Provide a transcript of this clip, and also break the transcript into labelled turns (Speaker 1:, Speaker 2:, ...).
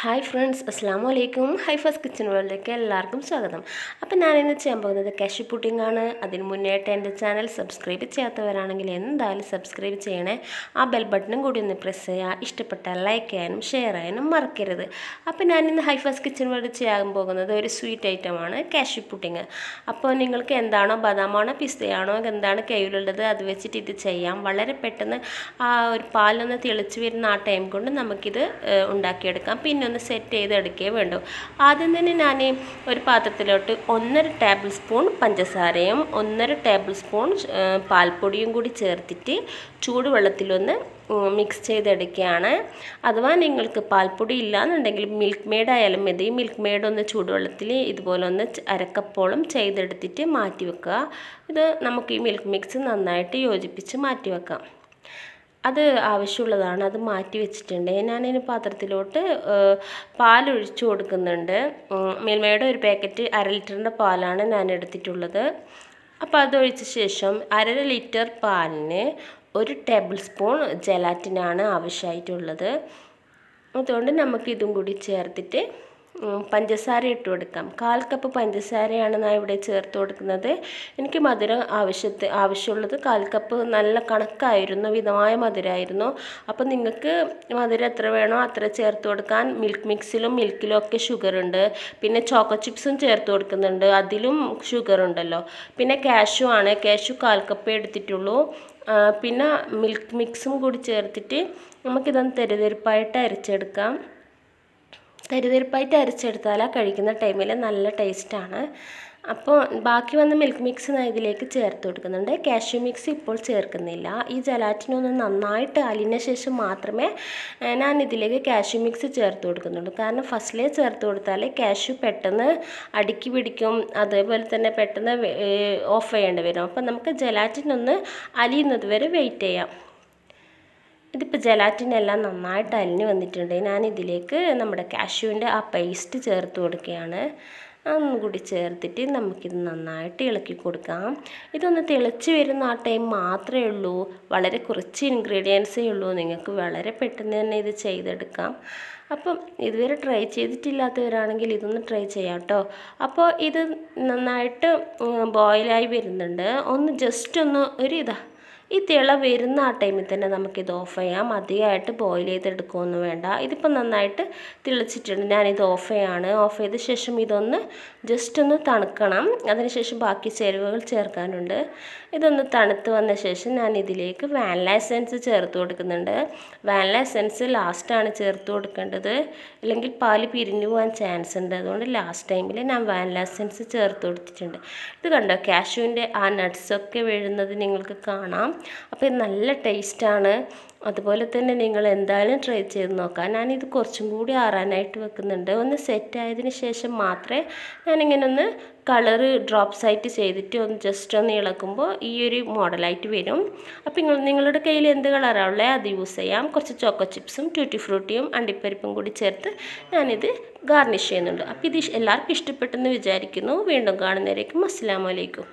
Speaker 1: Hi friends അസ്സാം വലൈക്കും ഹൈഫസ് kitchen വേൾഡിലേക്ക് എല്ലാവർക്കും സ്വാഗതം. അപ്പം ഞാനിന്ന് ചെയ്യാൻ പോകുന്നത് കാഷ്യു പുഡിംഗ് ആണ്. അതിന് മുന്നേട്ട് എന്റെ ചാനൽ സബ്സ്ക്രൈബ് ചെയ്യാത്തവരാണെങ്കിൽ എന്തായാലും സബ്സ്ക്രൈബ് ചെയ്യണേ. ആ ബെൽ ബട്ടണും കൂടി ഒന്ന് പ്രസ് ചെയ്യുക. ഇഷ്ടപ്പെട്ടാൽ ലൈക്ക് ചെയ്യാനും ഷെയർ ചെയ്യാനും മറക്കരുത്. അപ്പം ഞാനിന്ന് ഹൈഫസ് കിച്ചൺ വേൾഡ് ചെയ്യാൻ പോകുന്നത് ഒരു സ്വീറ്റ് ഐറ്റമാണ് കാഷ്യു പുഡിംഗ് അപ്പോൾ നിങ്ങൾക്ക് എന്താണോ ബദാമാണോ പിസ്തയാണോ എന്താണ് കയ്യിലുള്ളത് അത് വെച്ചിട്ട് ഇത് ചെയ്യാം. വളരെ പെട്ടെന്ന് ആ ഒരു പാലൊന്ന് തിളച്ച് വരുന്ന ആ ടൈം കൊണ്ട് നമുക്കിത് ഉണ്ടാക്കിയെടുക്കാം. പിന്നെ ഒന്ന് സെറ്റ് ചെയ്തെടുക്കേ വേണ്ടൂ. ആദ്യം തന്നെ ഞാൻ ഒരു പാത്രത്തിലോട്ട് ഒന്നര ടേബിൾ സ്പൂൺ പഞ്ചസാരയും ഒന്നര ടേബിൾ സ്പൂൺ പാൽപ്പൊടിയും കൂടി ചേർത്തിട്ട് ചൂടുവെള്ളത്തിലൊന്ന് മിക്സ് ചെയ്തെടുക്കുകയാണ്. അഥവാ നിങ്ങൾക്ക് പാൽപ്പൊടി ഇല്ലാന്നുണ്ടെങ്കിൽ മിൽക്ക് മെയ്ഡ് ആയാലും മതി. മിൽക്ക് മെയ്ഡ് ഒന്ന് ചൂടുവെള്ളത്തിൽ ഇതുപോലെ ഒന്ന് അരക്കപ്പോളം ചെയ്തെടുത്തിട്ട് മാറ്റി വെക്കുക ഇത് നമുക്ക് ഈ മിൽക്ക് മിക്സ് നന്നായിട്ട് യോജിപ്പിച്ച് മാറ്റി വെക്കാം അത് ആവശ്യമുള്ളതാണ് അത് മാറ്റി വെച്ചിട്ടുണ്ട്. ഞാനതിന് പാത്രത്തിലോട്ട് പാലൊഴിച്ചു കൊടുക്കുന്നുണ്ട്. മിൽമയുടെ ഒരു പാക്കറ്റ് അര ലിറ്ററിന്റെ പാലാണ് ഞാൻ എടുത്തിട്ടുള്ളത് അപ്പോൾ അതൊഴിച്ച ശേഷം അര ലിറ്റർ പാലിന് ഒരു ടേബിൾ സ്പൂൺ ജലാറ്റിനാണ് ആവശ്യമായിട്ടുള്ളത്. അതുകൊണ്ട് നമുക്കിതും കൂടി ചേർത്തിട്ട് പഞ്ചസാര ഇട്ട് കൊടുക്കാം. കാൽ കപ്പ് പഞ്ചസാരയാണ് ഞാൻ ഇവിടെ ചേർത്ത് കൊടുക്കുന്നത്. എനിക്ക് മധുരം ആവശ്യത്തെ ആവശ്യമുള്ളത് കാൽ കപ്പ് നല്ല കണക്കായിരുന്നു വിധമായ മധുരമായിരുന്നു അപ്പോൾ നിങ്ങൾക്ക് മധുരം എത്ര വേണോ അത്ര ചേർത്ത് കൊടുക്കാൻ മിൽക്ക് മിക്സിലും മിൽക്കിലും ഒക്കെ ഷുഗർ ഉണ്ട്. പിന്നെ ചോക്കോ ചിപ്സും ചേർത്ത് കൊടുക്കുന്നുണ്ട്. അതിലും ഷുഗർ ഉണ്ടല്ലോ. പിന്നെ കാഷ്യൂ ആണ്. കാഷ്യൂ കാൽ കപ്പ് എടുത്തിട്ടുള്ളൂ. പിന്നെ മിൽക്ക് മിക്സും കൂടി ചേർത്തിട്ട് നമുക്കിതൊന്ന് തെരുതെരുപ്പായിട്ട് അരച്ചെടുക്കാം. തരിതരിപ്പായിട്ട് അരച്ചെടുത്താൽ കഴിക്കുന്ന ടൈമിൽ നല്ല ടേസ്റ്റാണ്. അപ്പോൾ ബാക്കി വന്ന മിൽക്ക് മിക്സ് ഞാൻ ഇതിലേക്ക് ചേർത്ത് കൊടുക്കുന്നുണ്ട്. കാഷ്യൂ മിക്സ് ഇപ്പോൾ ചേർക്കുന്നില്ല. ഈ ജലാറ്റിനൊന്ന് നന്നായിട്ട് അലിഞ്ഞ ശേഷം മാത്രമേ ഞാൻ ഇതിലേക്ക് കാഷ്യൂ മിക്സ് ചേർത്ത് കൊടുക്കുന്നുള്ളൂ. കാരണം ഫസ്റ്റിലേ ചേർത്ത് കൊടുത്താൽ കാഷ്യൂ പെട്ടെന്ന് അടുക്കി പിടിക്കും. അതേപോലെ തന്നെ പെട്ടെന്ന് ഓഫ് ചെയ്യേണ്ടി വരും. അപ്പോൾ നമുക്ക് ജലാറ്റിനൊന്ന് അലിയുന്നത് വരെ വെയിറ്റ് ചെയ്യാം. ഇതിപ്പോൾ ജലാറ്റിനെല്ലാം നന്നായിട്ട് അലിഞ്ഞ് വന്നിട്ടുണ്ട്. ഞാൻ ഇതിലേക്ക് നമ്മുടെ കാഷ്യൂവിന്റെ ആ പേസ്റ്റ് ചേർത്ത് കൊടുക്കുകയാണ്. ഒന്നും കൂടി ചേർത്തിട്ട് നമുക്കിത് നന്നായിട്ട് ഇളക്കി കൊടുക്കാം. ഇതൊന്ന് തിളച്ച് വരുന്ന ആ ടൈം മാത്രമേ ഉള്ളൂ. വളരെ കുറച്ച് ഇൻഗ്രീഡിയൻസേ ഉള്ളൂ. നിങ്ങൾക്ക് വളരെ പെട്ടെന്ന് തന്നെ ഇത് ചെയ്തെടുക്കാം. അപ്പം ഇതുവരെ ട്രൈ ചെയ്തിട്ടില്ലാത്തവരാണെങ്കിൽ ഇതൊന്ന് ട്രൈ ചെയ്യാം കേട്ടോ അപ്പോൾ ഇത് നന്നായിട്ട് ബോയിലായി വരുന്നുണ്ട്. ഒന്ന് ജസ്റ്റ് ഒന്ന് ഒരു ഇതാ ഈ തിള വരുന്ന ആ ടൈമിൽ തന്നെ നമുക്കിത് ഓഫ് ചെയ്യാം. അധികമായിട്ട് ബോയിൽ ചെയ്തെടുക്കുകയൊന്നും വേണ്ട. ഇതിപ്പോൾ നന്നായിട്ട് തിളച്ചിട്ടുണ്ട്. ഞാനിത് ഓഫ് ചെയ്യാണ്. ഓഫ് ചെയ്ത ശേഷം ഇതൊന്ന് ജസ്റ്റ് ഒന്ന് തണുക്കണം. അതിനുശേഷം ബാക്കി ചേരുവകൾ ചേർക്കാനുണ്ട്. ഇതൊന്ന് തണുത്ത് വന്ന ശേഷം ഞാൻ ഇതിലേക്ക് വാനില എസെൻസ് ചേർത്ത് കൊടുക്കുന്നുണ്ട്. വാനില എസെൻസ് ലാസ്റ്റാണ് ചേർത്ത് കൊടുക്കേണ്ടത്. അല്ലെങ്കിൽ പാൽ പിരിഞ്ഞു പോകാൻ ചാൻസ് ഉണ്ട്. അതുകൊണ്ട് ലാസ്റ്റ് ടൈമിൽ ഞാൻ വാനില എസെൻസ് ചേർത്ത് കൊടുത്തിട്ടുണ്ട്. ഇത് കണ്ടോ? കാഷ്യൂവിന്റെ ആ നട്ട്സൊക്കെ വീഴുന്നത് നിങ്ങൾക്ക് കാണാം. അപ്പോൾ ഇത് നല്ല ടേസ്റ്റാണ്. അതുപോലെ തന്നെ നിങ്ങൾ എന്തായാലും ട്രൈ ചെയ്ത് നോക്കാം. ഞാനിത് കുറച്ചും കൂടി ആറാനായിട്ട് വെക്കുന്നുണ്ട്. ഒന്ന് സെറ്റ് ആയതിന് ശേഷം മാത്രമേ ഞാനിങ്ങനെ ഒന്ന് കളറ് ഡ്രോപ്സ് ആയിട്ട് ചെയ്തിട്ട് ഒന്ന് ജസ്റ്റ് ഒന്ന് ഇളക്കുമ്പോൾ ഈ ഒരു മോഡലായിട്ട് വരും. അപ്പോൾ നിങ്ങൾ നിങ്ങളുടെ കയ്യിൽ എന്ത് കളറാണ് ഉള്ളത് അത് യൂസ് ചെയ്യാം. കുറച്ച് ചോക്കോ ചിപ്സും ട്യൂട്ടി ഫ്രൂട്ടിയും അണ്ടിപ്പരിപ്പും കൂടി ചേർത്ത് ഞാനിത് ഗാർണിഷ് ചെയ്യുന്നുണ്ട്. അപ്പോൾ ഇത് എല്ലാവർക്കും ഇഷ്ടപ്പെട്ടെന്ന് വിചാരിക്കുന്നു. വീണ്ടും കാണുന്നവരേക്കും അസ്സാം വലൈക്കും